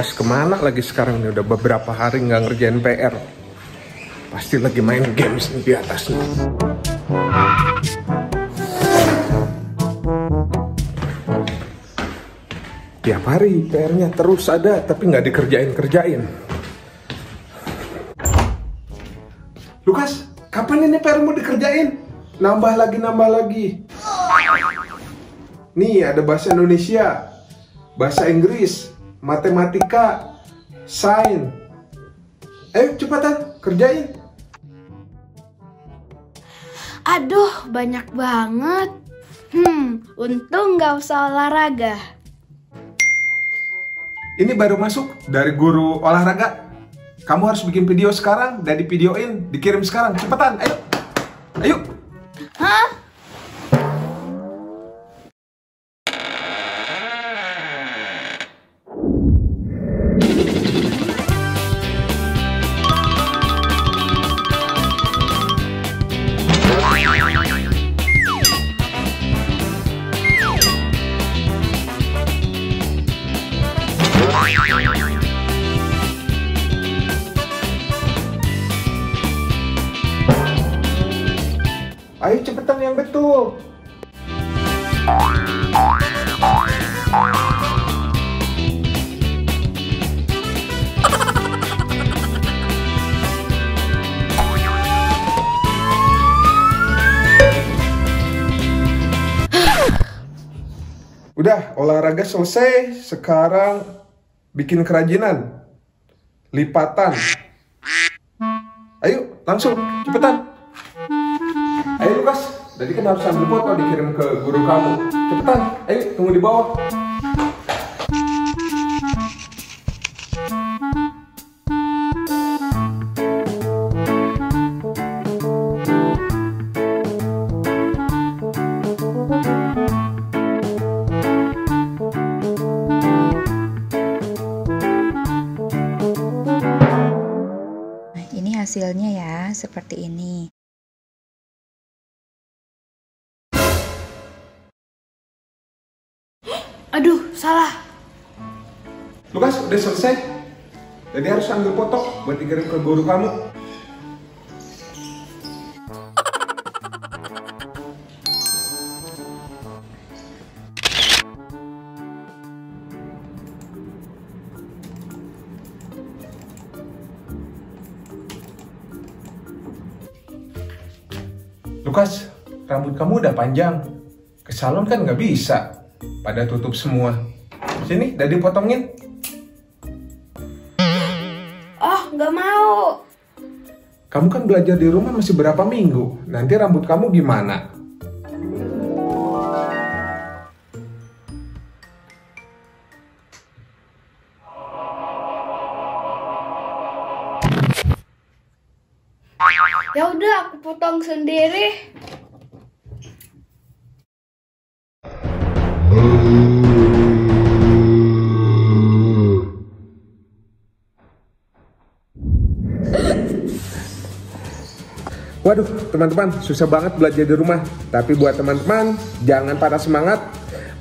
Lukas ke mana lagi sekarang nih? Udah beberapa hari nggak ngerjain PR. Pasti lagi main games nih di atas nih. Tiap hari PR-nya terus ada, tapi nggak dikerjain-kerjain. Lukas, kapan ini PR mau dikerjain? Nambah lagi, nambah lagi. Nih, ada bahasa Indonesia, bahasa Inggris, matematika, sains. Ayo cepatan, kerjain. Aduh, banyak banget. Hmm, untung nggak usah olahraga. Ini baru masuk dari guru olahraga. Kamu harus bikin video sekarang dan divideoin, dikirim sekarang. Cepetan, ayo. Ayo. Hah? Ayo cepetan yang betul. Udah, olahraga selesai. Sekarang bikin kerajinan. Lipatan. Ayo, langsung, cepetan. Lukas, tadi kan harus ambil foto dikirim ke guru kamu. Cepetan, ayo tunggu di bawah. Nah, hasilnya ya, seperti ini. Salah. Lukas, udah selesai. Jadi harus ambil foto buat dikirim ke guru kamu. Lukas, rambut kamu udah panjang. Ke salon kan nggak bisa. Pada tutup semua. Sini, Dadi potongin. Oh, nggak mau. Kamu kan belajar di rumah masih berapa minggu? Nanti rambut kamu gimana? Ya udah, aku potong sendiri. Waduh, teman-teman, susah banget belajar di rumah. Tapi buat teman-teman, jangan patah semangat.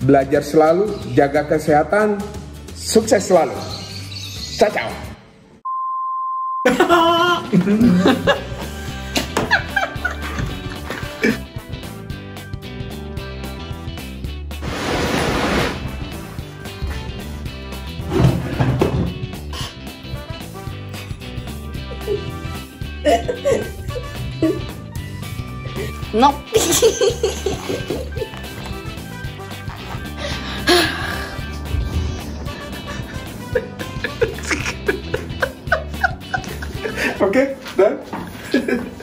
Belajar selalu, jaga kesehatan, sukses selalu. Ciao, ciao. No. okay, done.